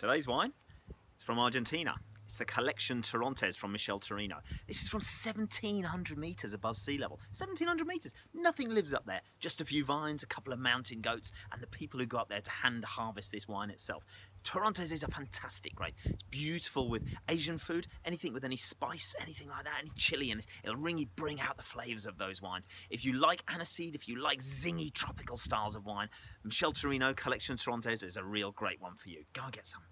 Today's wine is from Argentina. It's the Collection Torrontés from Michel Torino. This is from 1700 metres above sea level. 1700 metres. Nothing lives up there. Just a few vines, a couple of mountain goats, and the people who go up there to hand harvest this wine itself. Torrontés is a fantastic grape. It's beautiful with Asian food, anything with any spice, anything like that, any chili, in it. It'll really bring out the flavours of those wines. If you like aniseed, if you like zingy tropical styles of wine, Michel Torino Collection Torrontés is a real great one for you. Go and get some.